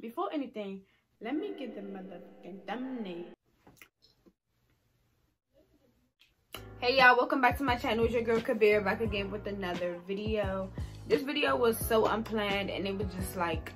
Before anything, let me get the motherfucking thumbnail. Hey y'all, welcome back to my channel. It's your girl Birah back again with another video. This video was so unplanned and it was just like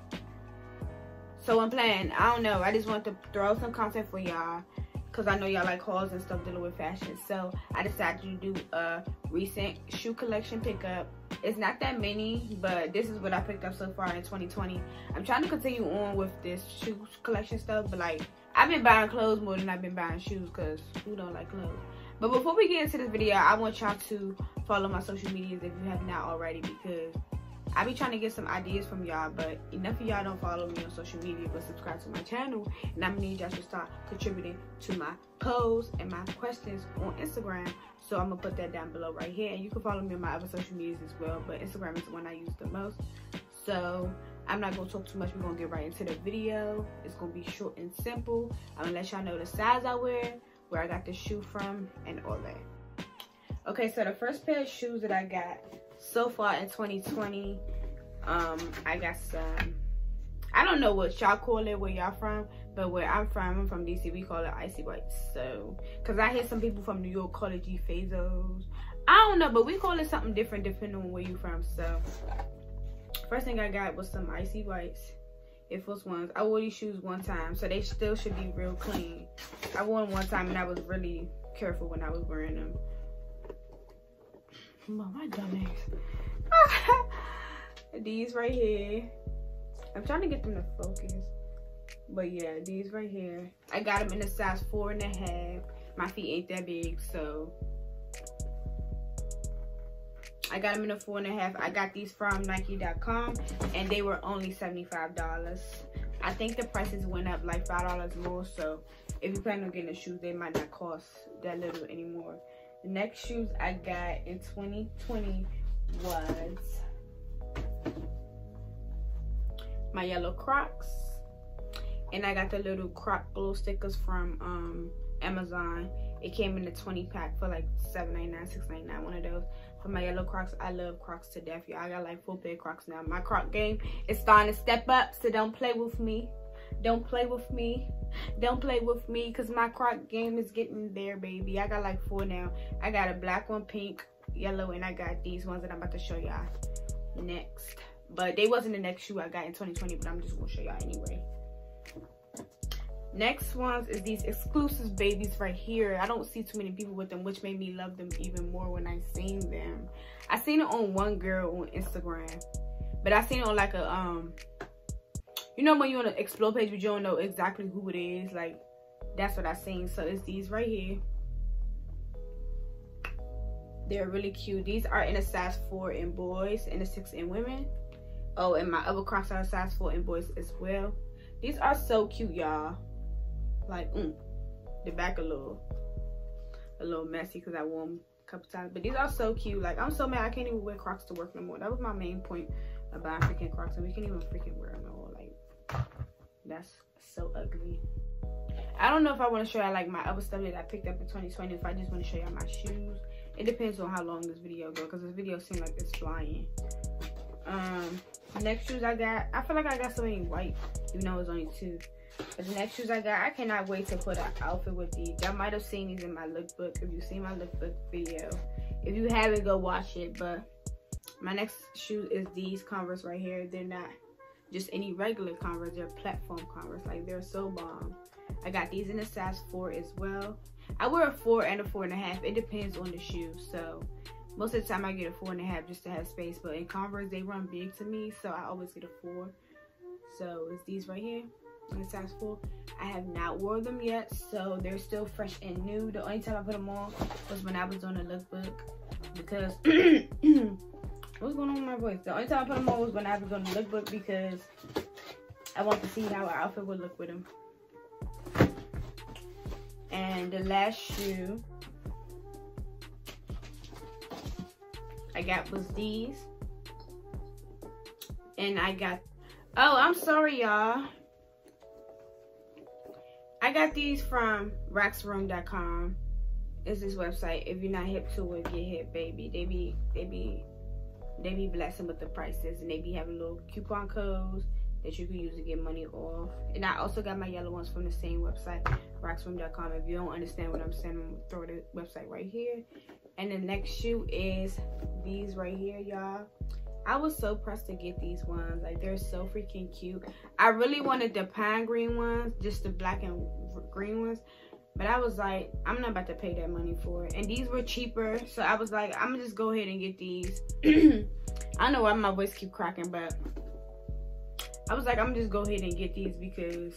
so unplanned. I don't know. I just want to throw some content for y'all because I know y'all like hauls and stuff dealing with fashion. So I decided to do a recent shoe collection pickup. It's not that many, but this is what I picked up so far in 2020. I'm trying to continue on with this shoe collection stuff, but like I've been buying clothes more than I've been buying shoes because who don't like clothes? But before we get into this video, I want y'all to follow my social medias if you have not already because I be trying to get some ideas from y'all, but enough of y'all don't follow me on social media but subscribe to my channel. And I'm gonna need y'all to start contributing to my posts and my questions on Instagram. So I'm gonna put that down below right here. And you can follow me on my other social medias as well, but Instagram is the one I use the most. So I'm not gonna talk too much. We're gonna get right into the video. It's gonna be short and simple. I'm gonna let y'all know the size I wear, where I got the shoe from, and all that. Okay, so the first pair of shoes that I got so far in 2020 um i got some i don't know what y'all call it where y'all from but where i'm from i'm from dc we call it icy whites so because i hear some people from new york call it g Fazos. i don't know but we call it something different depending on where you from so first thing i got was some icy whites Air Force Ones. I wore these shoes one time, so they still should be real clean. I wore them one time and I was really careful when I was wearing them. Mom, my dumbass. these right here. I'm trying to get them to focus. But yeah, these right here. I got them in a size four and a half. My feet ain't that big, so. I got them in a four and a half. I got these from Nike.com and they were only $75. I think the prices went up like $5 more. So if you plan on getting the shoes, they might not cost that little anymore. The next shoes I got in 2020 was my yellow Crocs. And I got the little Croc glow stickers from um, Amazon. It came in a 20 pack for like $7.99, $6.99, one of those. For my yellow Crocs, I love Crocs to death. Y'all, I got like full pair Crocs now. My Croc game is starting to step up, so don't play with me. Don't play with me. Don't play with me because my croc game is getting there, baby. I got like four now. I got a black one, pink, yellow, and I got these ones that I'm about to show y'all next. But they wasn't the next shoe I got in 2020, but I'm just to show y'all anyway. Next ones is these exclusive babies right here. I don't see too many people with them, which made me love them even more when I seen them. I seen it on one girl on Instagram, but I seen it on like a um you know when you're on an explore page but you don't know exactly who it is like that's what i seen. So it's these right here. They're really cute. These are in a size four in boys and a six in women. Oh and my other crocs are a size four in boys as well. These are so cute y'all. Like mm, the back a little a little messy because i wore them a couple times. But these are so cute. Like i'm so mad i can't even wear crocs to work no more. That was my main point about freaking crocs. And we can't even freaking wear them no more that's so ugly. I don't know if i want to show you like my other stuff that i picked up in 2020 if i just want to show you my shoes. It depends on how long this video go because this video seems like it's flying. Um next shoes i got i feel like i got so many white even though it's only two. But the next shoes i got i cannot wait to put an outfit with these. Y'all might have seen these in my lookbook if you seen my lookbook video. If you haven't go watch it but my next shoe is these converse right here. They're not just any regular Converse. They're platform Converse. Like they're so bomb. I got these in a size four as well. I wear a four and a four and a half. It depends on the shoe. So most of the time I get a four and a half just to have space. But in Converse, they run big to me. So I always get a four. So it's these right here in a size four. I have not wore them yet. So they're still fresh and new. The only time I put them on was when I was on a lookbook. Because What's going on with my voice? The only time I put them on was when I was on the lookbook because I want to see how our outfit would look with them. And the last shoe I got was these. And I got, oh, I'm sorry, y'all. I got these from racksroom.com. Is this website. If you're not hip to it, get hip, baby. They be, they be, they be blessing with the prices and they be having little coupon codes that you can use to get money off. And I also got my yellow ones from the same website, racksroom.com. If you don't understand what I'm saying, I'm throw the website right here. And the next shoe is these right here, y'all. I was so pressed to get these ones. Like, they're so freaking cute. I really wanted the pine green ones, just the black and green ones. But I was like, I'm not about to pay that money for it. And these were cheaper. So I was like, I'm gonna just go ahead and get these. I know why my voice keep cracking, but I was like, I'm gonna just go ahead and get these because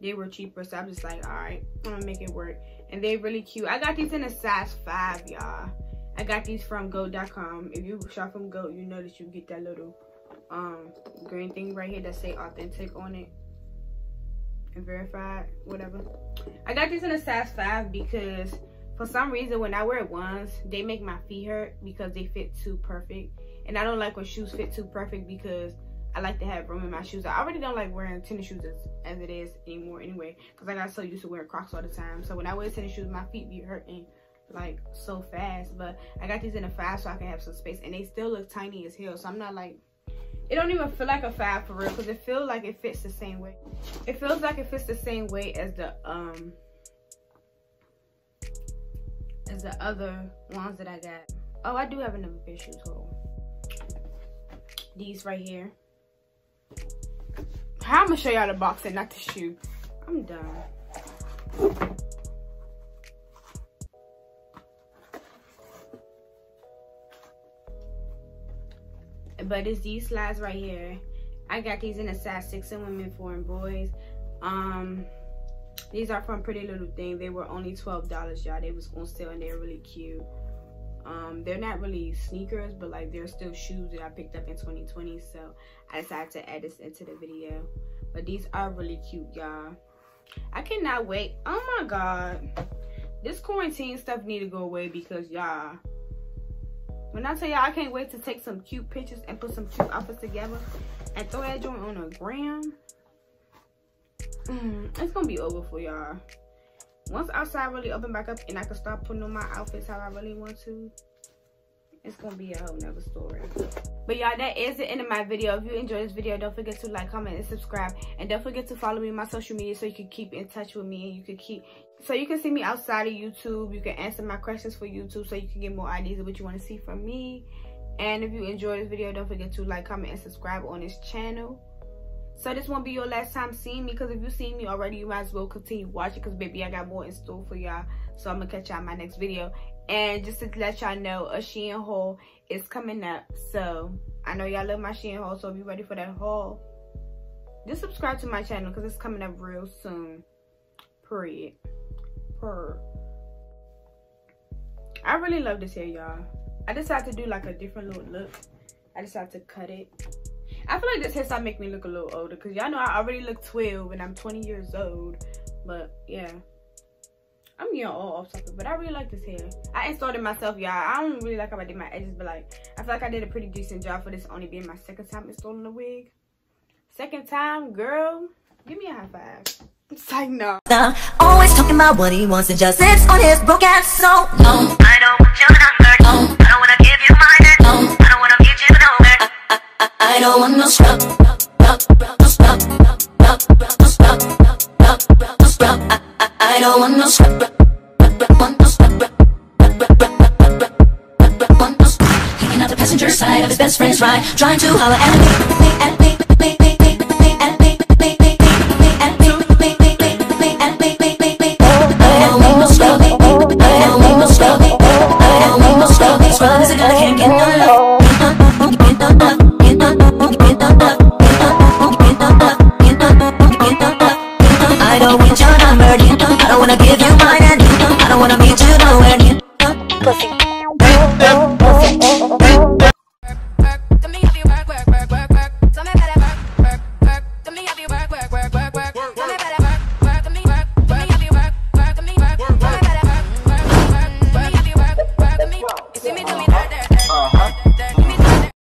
they were cheaper. So I'm just like, all right, I'm gonna make it work. And they're really cute. I got these in a size five, y'all. I got these from GOAT.com. If you shop from GOAT, you know that you get that little um green thing right here that say authentic on it and verified, whatever. I got these in a size five because for some reason when I wear ones, they make my feet hurt because they fit too perfect. And I don't like when shoes fit too perfect because I like to have room in my shoes. I already don't like wearing tennis shoes as, as it is anymore anyway. Because I got so used to wearing Crocs all the time. So when I wear tennis shoes, my feet be hurting like so fast. But I got these in a five so I can have some space. And they still look tiny as hell. So I'm not like... It don't even feel like a five for real. Because it feels like it fits the same way. It feels like it fits the same way as the... um as the other ones that I got. Oh, I do have another pair of shoes. Hold These right here. I'm gonna show y'all the box and not the shoe. I'm done. But it's these slides right here. I got these in a size 6 in women, 4 in boys. Um, these are from Pretty Little Thing. They were only $12, y'all. They was on sale and they're really cute. Um, they're not really sneakers, but like they're still shoes that I picked up in 2020. So I decided to add this into the video. But these are really cute, y'all. I cannot wait. Oh my God. This quarantine stuff need to go away because y'all, when I tell y'all I can't wait to take some cute pictures and put some cute outfits together and throw that joint on a gram. Mm, it's gonna be over for y'all once outside really open back up and I can start putting on my outfits how I really want to, it's gonna be a whole nother story. But y'all, that is the end of my video. If you enjoyed this video, don't forget to like, comment, and subscribe. And don't forget to follow me on my social media so you can keep in touch with me and you can keep so you can see me outside of YouTube. You can answer my questions for YouTube so you can get more ideas of what you want to see from me. And if you enjoyed this video, don't forget to like, comment, and subscribe on this channel. So this won't be your last time seeing me because if you've seen me already, you might as well continue watching because baby, I got more in store for y'all. So I'm to catch y'all in my next video. And just to let y'all know, a Shein haul is coming up. So I know y'all love my Shein haul. So be ready for that haul. Just subscribe to my channel because it's coming up real soon. Period. Per. I really love this hair, y'all. I decided to do like a different little look. I decided to cut it I feel like this hairstyle make me look a little older because y'all know I already look 12 and I'm 20 years old. But yeah. I'm getting all off topic, but I really like this hair. I installed it myself, y'all. I don't really like how I did my edges, but like, I feel like I did a pretty decent job for this only being my second time installing the wig. Second time, girl, give me a high five. It's like, no. Always talking about what he wants and just sits on his broke ass, so no. I don't want your number, no. I don't wanna give you mine, I don't want no scrub, no scrub, no scrub, no scrub. I, I, I don't want no scrub, want no scrub. Hanging out the passenger side of his best friend's ride, trying to holler at me. them.